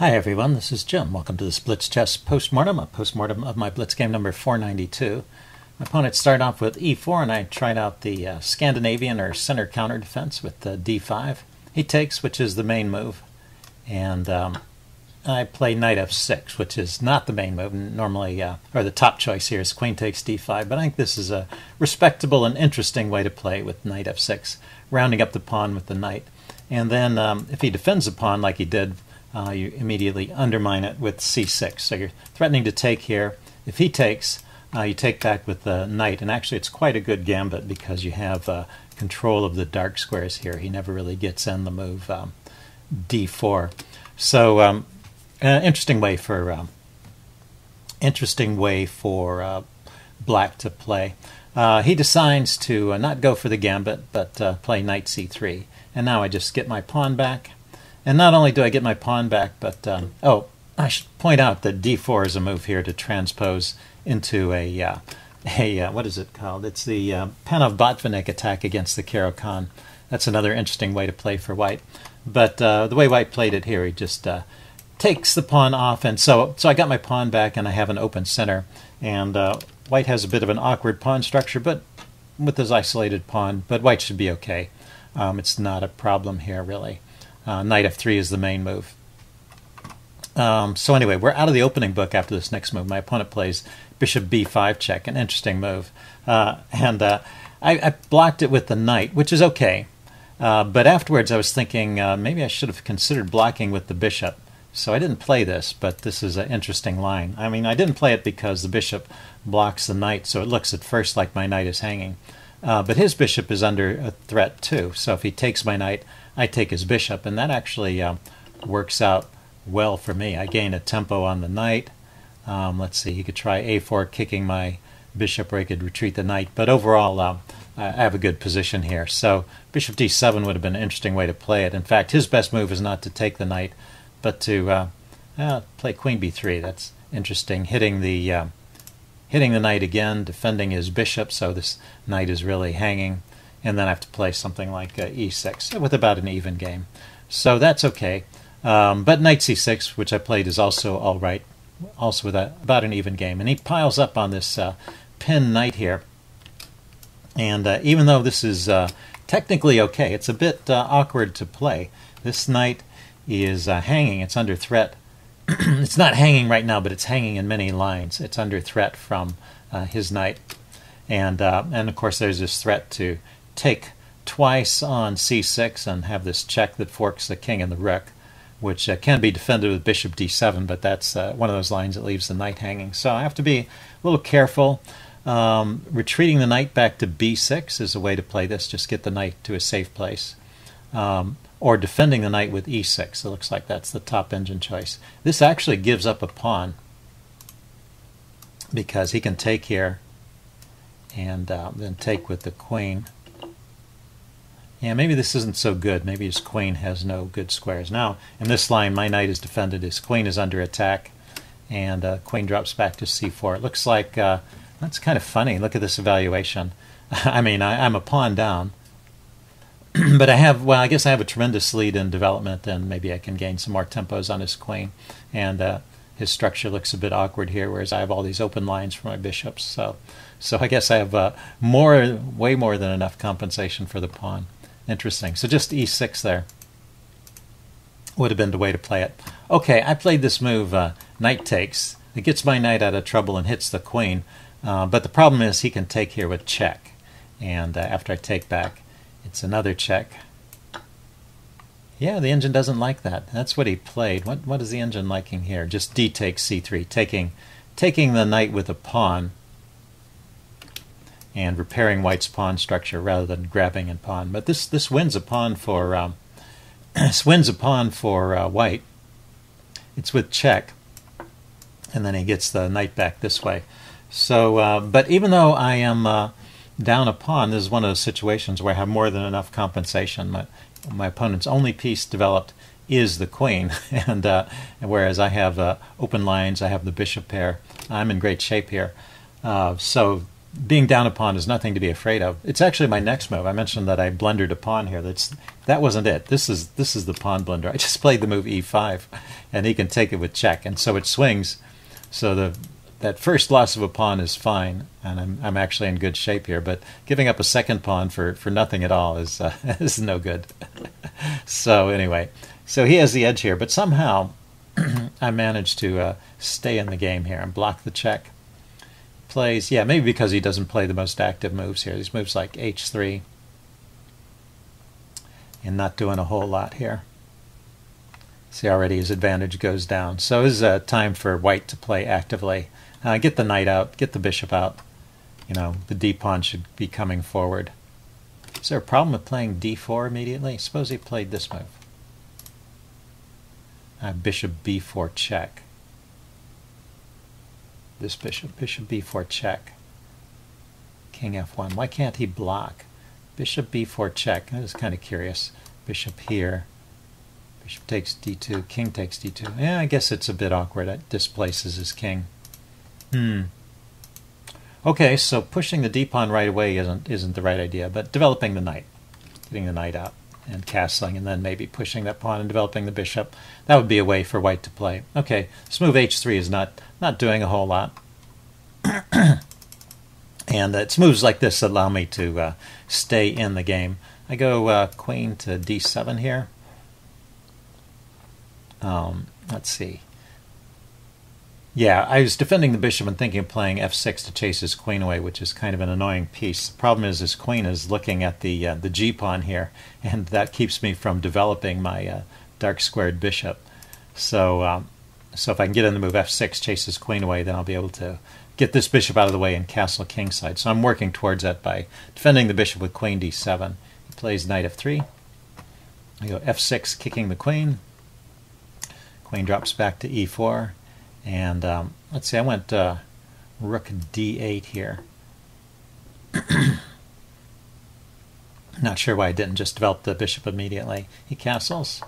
Hi everyone, this is Jim. Welcome to this Blitz Chess postmortem, a postmortem of my Blitz game number 492. My opponent started off with e4 and I tried out the uh, Scandinavian or center counter defense with the d5. He takes, which is the main move, and um, I play knight f6, which is not the main move. Normally, uh, or the top choice here is queen takes d5, but I think this is a respectable and interesting way to play with knight f6, rounding up the pawn with the knight. And then um, if he defends the pawn like he did uh, you immediately undermine it with c6. So you're threatening to take here. If he takes, uh, you take back with the knight, and actually it's quite a good gambit because you have uh, control of the dark squares here. He never really gets in the move um, d4. So um, an interesting way for um, interesting way for uh, black to play. Uh, he decides to uh, not go for the gambit, but play knight c3. And now I just get my pawn back and not only do I get my pawn back, but um, oh, I should point out that d4 is a move here to transpose into a uh, a uh, what is it called? It's the uh, Panov Botvinnik attack against the Caro-Kann. That's another interesting way to play for white. But uh, the way white played it here, he just uh, takes the pawn off, and so so I got my pawn back, and I have an open center. And uh, white has a bit of an awkward pawn structure, but with his isolated pawn, but white should be okay. Um, it's not a problem here, really. Uh, knight f3 is the main move. Um, so anyway, we're out of the opening book after this next move. My opponent plays bishop b5 check, an interesting move. Uh, and uh, I, I, blocked it with the knight, which is okay. Uh, but afterwards I was thinking uh, maybe I should have considered blocking with the bishop. So I didn't play this, but this is an interesting line. I mean, I didn't play it because the bishop blocks the knight, so it looks at first like my knight is hanging. Uh, but his bishop is under a threat too. So if he takes my knight, I take his bishop, and that actually um, works out well for me. I gain a tempo on the knight. Um, let's see, he could try a4, kicking my bishop, or he could retreat the knight. But overall, um, I have a good position here. So bishop d7 would have been an interesting way to play it. In fact, his best move is not to take the knight, but to uh, uh, play queen b3. That's interesting, hitting the uh, hitting the knight again, defending his bishop. So this knight is really hanging and then I have to play something like uh, e6 with about an even game. So that's okay. Um, but knight c6, which I played, is also all right, also with a, about an even game. And he piles up on this uh, pin knight here. And uh, even though this is uh, technically okay, it's a bit uh, awkward to play. This knight is uh, hanging, it's under threat. it's not hanging right now, but it's hanging in many lines. It's under threat from his knight. And, and of course, there's this threat to take twice on c6 and have this check that forks the king and the rook, which uh, can be defended with bishop d7, but that's uh, one of those lines that leaves the knight hanging. So I have to be a little careful. Um, retreating the knight back to b6 is a way to play this, just get the knight to a safe place. Um, or defending the knight with e6. It looks like that's the top engine choice. This actually gives up a pawn because he can take here and uh, then take with the queen. Yeah, maybe this isn't so good. Maybe his queen has no good squares. Now, in this line, my knight is defended. His queen is under attack, and uh, queen drops back to c4. It looks like uh, that's kind of funny. Look at this evaluation. I mean, I, am a pawn down, but I have, well, I guess I have a tremendous lead in development, and maybe I can gain some more tempos on his queen. And uh, his structure looks a bit awkward here, whereas I have all these open lines for my bishops. So, so I guess I have uh, more, way more than enough compensation for the pawn. Interesting. So just e6 there would have been the way to play it. Okay, I played this move, uh, knight takes. It gets my knight out of trouble and hits the queen. Uh, but the problem is he can take here with check. And uh, after I take back, it's another check. Yeah, the engine doesn't like that. That's what he played. What what is the engine liking here? Just d takes c3, taking taking the knight with a pawn and repairing white's pawn structure rather than grabbing in pawn. But this this wins a pawn for um, this wins a pawn for uh, white. It's with check, and then he gets the knight back this way. So, uh, but even though I am uh, down a pawn, this is one of those situations where I have more than enough compensation. My, my opponent's only piece developed is the queen, and, uh, whereas I have uh, open lines, I have the bishop pair. I'm in great shape here. Uh, so being down a pawn is nothing to be afraid of. It's actually my next move. I mentioned that I blundered a pawn here. That's that wasn't it. This is this is the pawn blunder. I just played the move e5, and he can take it with check, and so it swings. So the that first loss of a pawn is fine, and I'm I'm actually in good shape here. But giving up a second pawn for for nothing at all is uh, is no good. so anyway, so he has the edge here, but somehow I managed to uh, stay in the game here and block the check plays, yeah, maybe because he doesn't play the most active moves here. These moves like h3 and not doing a whole lot here. See, already his advantage goes down. So it's uh, time for white to play actively. Uh, get the knight out, get the bishop out. You know, the d pawn should be coming forward. Is there a problem with playing d4 immediately? Suppose he played this move. Uh, bishop b4 check this bishop. Bishop b4 check. King f1. Why can't he block? Bishop b4 check. That is kind of curious. Bishop here. Bishop takes d2. King takes d2. Yeah, I guess it's a bit awkward. It displaces his king. Hmm. Okay, so pushing the d pawn right away isn't isn't the right idea, but developing the knight, getting the knight out and castling, and then maybe pushing that pawn and developing the bishop. That would be a way for white to play. Okay, this move h3 is not not doing a whole lot. and it's moves like this that allow me to uh, stay in the game. I go uh, queen to d7 here. Um, let's see. Yeah, I was defending the bishop and thinking of playing f6 to chase his queen away, which is kind of an annoying piece. The problem is his queen is looking at the uh, the g pawn here, and that keeps me from developing my uh, dark squared bishop. So um, so if I can get in the move f6, chase his queen away, then I'll be able to get this bishop out of the way and castle kingside. So I'm working towards that by defending the bishop with queen d7. He plays knight f3. I go f6, kicking the queen. Queen drops back to e4. And um, let's see, I went uh, rook d8 here. Not sure why I didn't just develop the bishop immediately. He castles.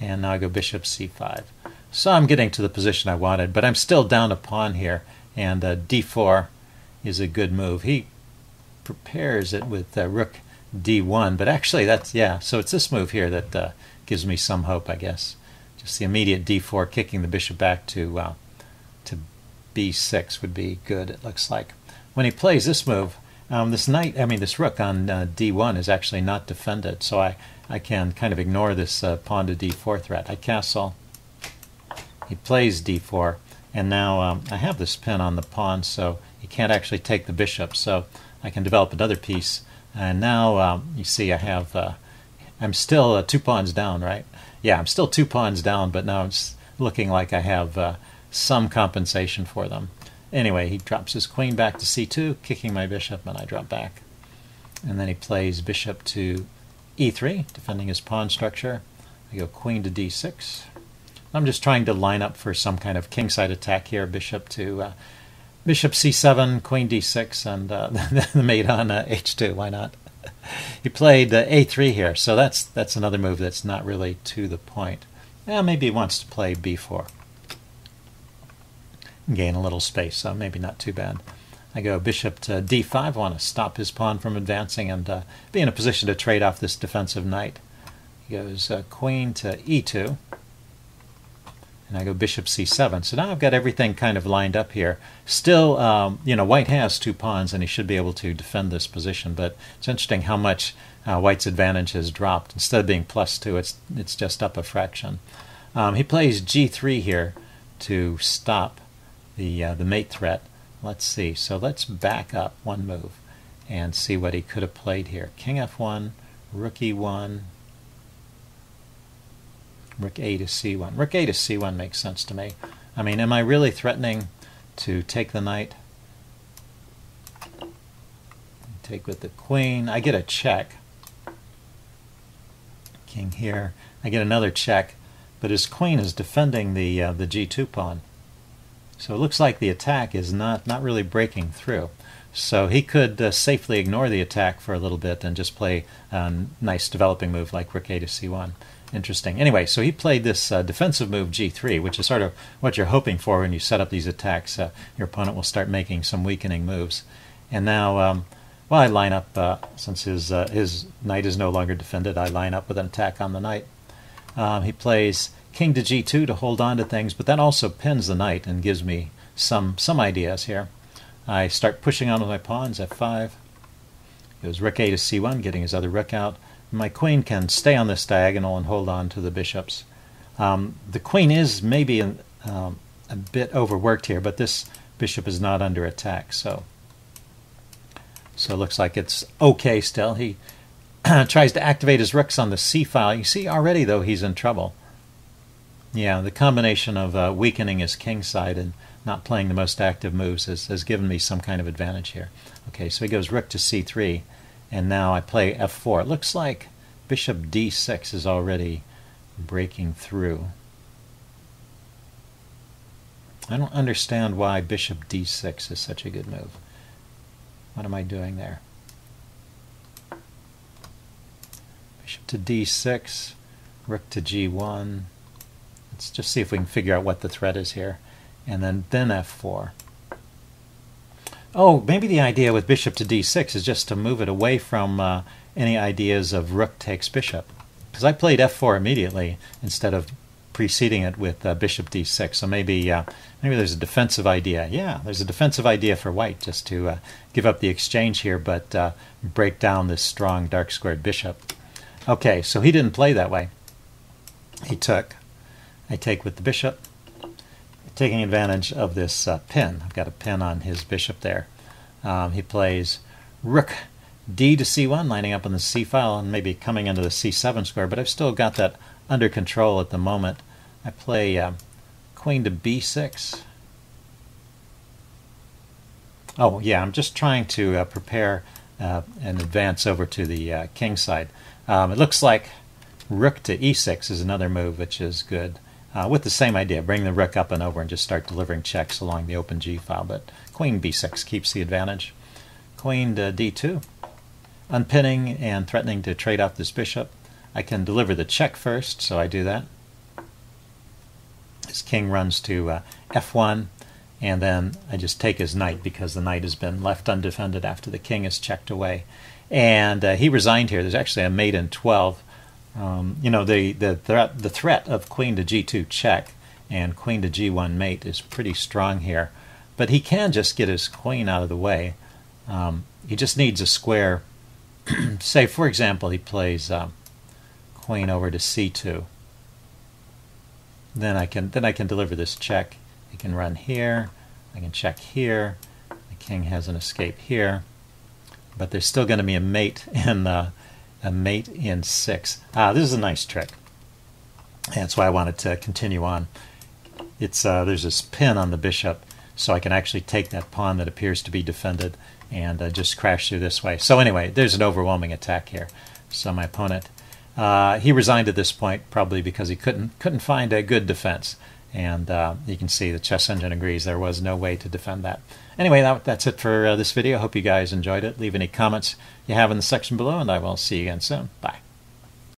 And now I go bishop c5. So I'm getting to the position I wanted, but I'm still down a pawn here, and uh, d4 is a good move. He prepares it with uh, rook d1, but actually that's, yeah, so it's this move here that uh, gives me some hope, I guess. Just the immediate d4 kicking the bishop back to, uh, to b6 would be good, it looks like. When he plays this move, um, this knight, I mean this rook on uh, d1 is actually not defended, so I, I can kind of ignore this uh, pawn to d4 threat. I castle, he plays d4, and now um, I have this pin on the pawn, so he can't actually take the bishop, so I can develop another piece. And now um, you see I have, uh, I'm still uh, two pawns down, right? Yeah, I'm still two pawns down, but now it's looking like I have uh, some compensation for them. Anyway, he drops his queen back to c2, kicking my bishop, and I drop back. And then he plays bishop to e3, defending his pawn structure. I go queen to d6. I'm just trying to line up for some kind of kingside attack here. Bishop to uh, bishop c7, queen d6, and uh, the mate on uh, h2. Why not? he played uh, a3 here, so that's that's another move that's not really to the point. Yeah, maybe he wants to play b4. Gain a little space, so maybe not too bad. I go bishop to d5. I want to stop his pawn from advancing and uh, be in a position to trade off this defensive knight. He goes uh, queen to e2 and I go bishop c7. So now I've got everything kind of lined up here. Still, um, you know, white has two pawns, and he should be able to defend this position, but it's interesting how much uh, white's advantage has dropped. Instead of being plus two, it's, it's just up a fraction. Um, he plays g3 here to stop the, uh, the mate threat. Let's see. So let's back up one move and see what he could have played here. King f1, rook e1, Rook a to c1. Rook a to c1 makes sense to me. I mean, am I really threatening to take the knight? Take with the queen. I get a check. King here. I get another check, but his queen is defending the uh, the g2 pawn. So it looks like the attack is not, not really breaking through. So he could uh, safely ignore the attack for a little bit and just play a nice developing move like rook a to c1 interesting. Anyway, so he played this uh, defensive move g3, which is sort of what you're hoping for when you set up these attacks. Uh, your opponent will start making some weakening moves. And now, um, well, I line up, uh, since his, uh, his knight is no longer defended, I line up with an attack on the knight. Um, he plays king to g2 to hold on to things, but that also pins the knight and gives me some, some ideas here. I start pushing on with my pawns, f5. It was rook a to c1, getting his other rook out. My queen can stay on this diagonal and hold on to the bishops. Um, the queen is maybe um, a bit overworked here, but this bishop is not under attack, so so it looks like it's okay still. He tries to activate his rooks on the c file. You see already, though, he's in trouble. Yeah, the combination of uh, weakening his king side and not playing the most active moves has, has given me some kind of advantage here. Okay, so he goes rook to c3, and now I play f4. It looks like bishop d6 is already breaking through. I don't understand why bishop d6 is such a good move. What am I doing there? Bishop to d6, rook to g1. Let's just see if we can figure out what the threat is here. And then, then f4. Oh, maybe the idea with bishop to d6 is just to move it away from uh, any ideas of rook takes bishop. Because I played f4 immediately instead of preceding it with uh, bishop d6. So maybe uh, maybe there's a defensive idea. Yeah, there's a defensive idea for white just to uh, give up the exchange here, but uh, break down this strong dark squared bishop. Okay, so he didn't play that way. He took. I take with the bishop taking advantage of this uh, pin. I've got a pin on his bishop there. Um, he plays rook d to c1, lining up on the c file and maybe coming into the c7 square, but I've still got that under control at the moment. I play uh, queen to b6. Oh, yeah, I'm just trying to uh, prepare uh, and advance over to the uh, king side. Um, it looks like rook to e6 is another move, which is good uh, with the same idea. Bring the rook up and over and just start delivering checks along the open g file. But queen b6 keeps the advantage. Queen to d2, unpinning and threatening to trade off this bishop. I can deliver the check first, so I do that. His king runs to uh, f1, and then I just take his knight because the knight has been left undefended after the king is checked away. And uh, he resigned here. There's actually a mate in 12 um, you know, the, the, threat, the threat of queen to g2 check and queen to g1 mate is pretty strong here. But he can just get his queen out of the way. Um, he just needs a square. Say, for example, he plays uh, queen over to c2. Then I can then I can deliver this check. He can run here. I can check here. The king has an escape here. But there's still going to be a mate in uh, a mate in six. Ah, this is a nice trick. That's why I wanted to continue on. It's uh, There's this pin on the bishop, so I can actually take that pawn that appears to be defended and uh, just crash through this way. So anyway, there's an overwhelming attack here. So my opponent, uh, he resigned at this point probably because he couldn't couldn't find a good defense. And uh, you can see the chess engine agrees there was no way to defend that. Anyway, that, that's it for uh, this video. Hope you guys enjoyed it. Leave any comments you have in the section below, and I will see you again soon. Bye.